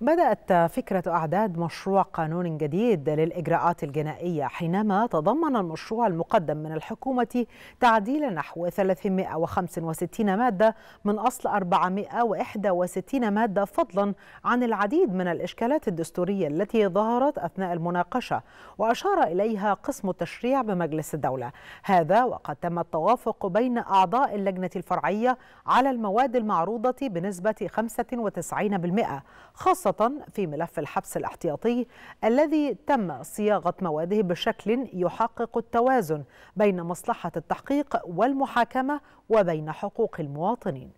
بدأت فكرة إعداد مشروع قانون جديد للإجراءات الجنائية حينما تضمن المشروع المقدم من الحكومة تعديل نحو 365 مادة من أصل 461 مادة فضلا عن العديد من الإشكالات الدستورية التي ظهرت أثناء المناقشة وأشار إليها قسم التشريع بمجلس الدولة. هذا وقد تم التوافق بين أعضاء اللجنة الفرعية على المواد المعروضة بنسبة 95% خاصة في ملف الحبس الاحتياطي الذي تم صياغة مواده بشكل يحقق التوازن بين مصلحة التحقيق والمحاكمة وبين حقوق المواطنين.